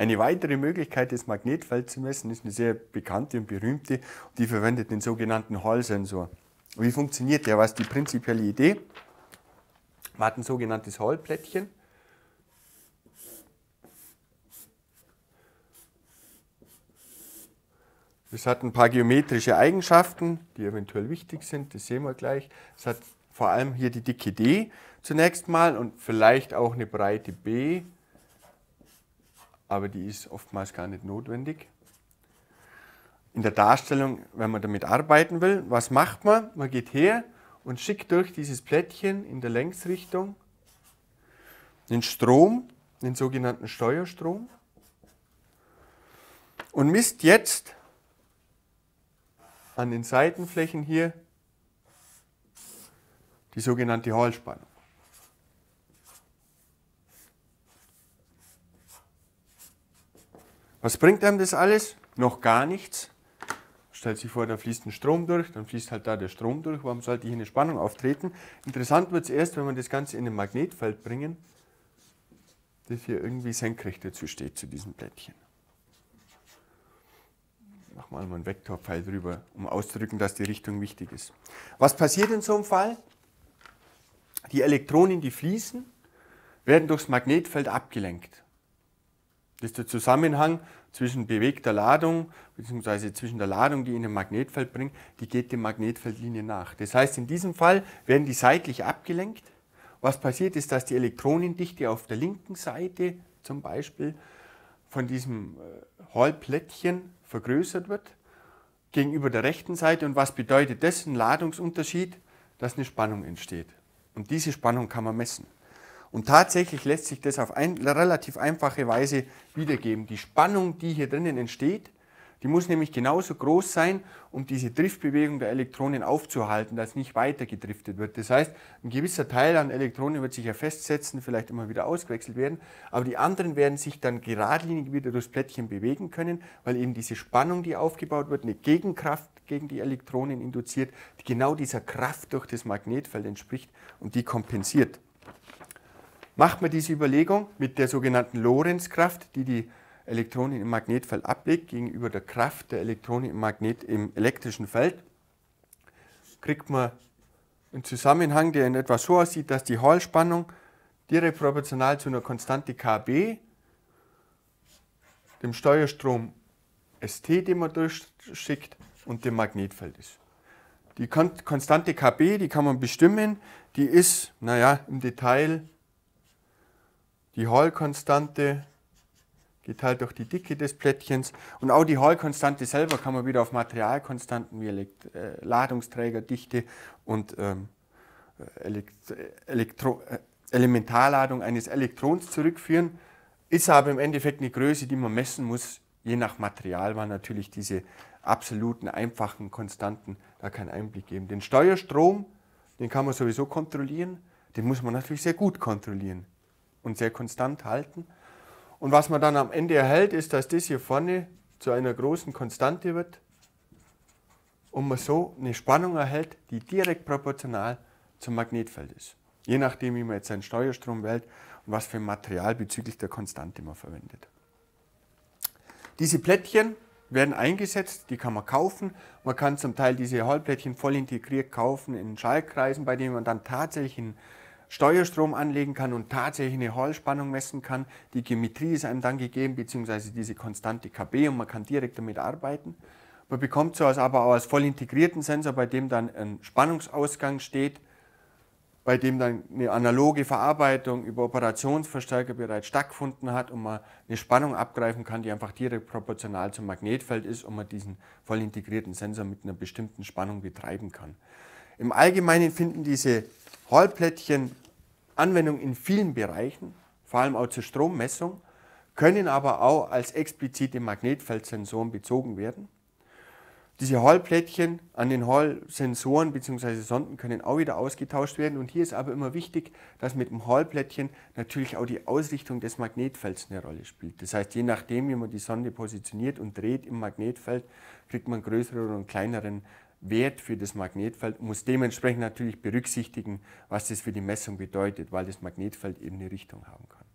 Eine weitere Möglichkeit, das Magnetfeld zu messen, ist eine sehr bekannte und berühmte. Die verwendet den sogenannten Hall-Sensor. Wie funktioniert der? Was ist die prinzipielle Idee? Man hat ein sogenanntes Hall-Plättchen. Es hat ein paar geometrische Eigenschaften, die eventuell wichtig sind, das sehen wir gleich. Es hat vor allem hier die Dicke D zunächst mal und vielleicht auch eine Breite B aber die ist oftmals gar nicht notwendig. In der Darstellung, wenn man damit arbeiten will, was macht man? Man geht her und schickt durch dieses Plättchen in der Längsrichtung den Strom, den sogenannten Steuerstrom und misst jetzt an den Seitenflächen hier die sogenannte Hallspannung. Was bringt einem das alles? Noch gar nichts. Stellt sich vor, da fließt ein Strom durch, dann fließt halt da der Strom durch. Warum sollte hier eine Spannung auftreten? Interessant wird es erst, wenn wir das Ganze in ein Magnetfeld bringen, das hier irgendwie senkrecht dazu steht, zu diesem Plättchen. Mach mal einen Vektorpfeil drüber, um auszudrücken, dass die Richtung wichtig ist. Was passiert in so einem Fall? Die Elektronen, die fließen, werden durchs Magnetfeld abgelenkt. Das ist der Zusammenhang zwischen bewegter Ladung bzw. zwischen der Ladung, die in ein Magnetfeld bringt, die geht der Magnetfeldlinie nach. Das heißt, in diesem Fall werden die seitlich abgelenkt. Was passiert ist, dass die Elektronendichte auf der linken Seite zum Beispiel von diesem äh, Hallplättchen vergrößert wird gegenüber der rechten Seite. Und was bedeutet das? Ein Ladungsunterschied, dass eine Spannung entsteht. Und diese Spannung kann man messen. Und tatsächlich lässt sich das auf ein, relativ einfache Weise wiedergeben. Die Spannung, die hier drinnen entsteht, die muss nämlich genauso groß sein, um diese Driftbewegung der Elektronen aufzuhalten, dass nicht weiter gedriftet wird. Das heißt, ein gewisser Teil an Elektronen wird sich ja festsetzen, vielleicht immer wieder ausgewechselt werden, aber die anderen werden sich dann geradlinig wieder durchs Plättchen bewegen können, weil eben diese Spannung, die aufgebaut wird, eine Gegenkraft gegen die Elektronen induziert, die genau dieser Kraft durch das Magnetfeld entspricht und die kompensiert macht man diese Überlegung mit der sogenannten Lorenzkraft, die die Elektronen im Magnetfeld ablegt, gegenüber der Kraft der Elektronen im, Magnet, im elektrischen Feld, kriegt man einen Zusammenhang, der in etwa so aussieht, dass die Hallspannung direkt proportional zu einer Konstante KB, dem Steuerstrom ST, den man durchschickt, und dem Magnetfeld ist. Die Konstante KB, die kann man bestimmen, die ist, naja, im Detail die Hall-Konstante geteilt durch die Dicke des Plättchens. Und auch die Hall-Konstante selber kann man wieder auf Materialkonstanten wie Elekt äh, Ladungsträgerdichte und ähm, Elekt Elektro äh, Elementarladung eines Elektrons zurückführen. Ist aber im Endeffekt eine Größe, die man messen muss, je nach Material, weil natürlich diese absoluten, einfachen Konstanten da keinen Einblick geben. Den Steuerstrom, den kann man sowieso kontrollieren, den muss man natürlich sehr gut kontrollieren und sehr konstant halten. Und was man dann am Ende erhält, ist, dass das hier vorne zu einer großen Konstante wird und man so eine Spannung erhält, die direkt proportional zum Magnetfeld ist. Je nachdem, wie man jetzt seinen Steuerstrom wählt und was für ein Material bezüglich der Konstante man verwendet. Diese Plättchen werden eingesetzt, die kann man kaufen. Man kann zum Teil diese Hallplättchen voll integriert kaufen in Schaltkreisen, bei denen man dann tatsächlich einen Steuerstrom anlegen kann und tatsächlich eine Hallspannung messen kann. Die Geometrie ist einem dann gegeben, beziehungsweise diese konstante KB und man kann direkt damit arbeiten. Man bekommt sowas aber auch als voll integrierten Sensor, bei dem dann ein Spannungsausgang steht, bei dem dann eine analoge Verarbeitung über Operationsverstärker bereits stattgefunden hat und man eine Spannung abgreifen kann, die einfach direkt proportional zum Magnetfeld ist und man diesen voll integrierten Sensor mit einer bestimmten Spannung betreiben kann. Im Allgemeinen finden diese Hallplättchen Anwendung in vielen Bereichen, vor allem auch zur Strommessung, können aber auch als explizite Magnetfeldsensoren bezogen werden. Diese Hallplättchen an den Hall-Sensoren bzw. Sonden können auch wieder ausgetauscht werden. Und hier ist aber immer wichtig, dass mit dem Hallplättchen natürlich auch die Ausrichtung des Magnetfelds eine Rolle spielt. Das heißt, je nachdem, wie man die Sonde positioniert und dreht im Magnetfeld, kriegt man größeren oder kleineren Wert für das Magnetfeld, muss dementsprechend natürlich berücksichtigen, was das für die Messung bedeutet, weil das Magnetfeld eben eine Richtung haben kann.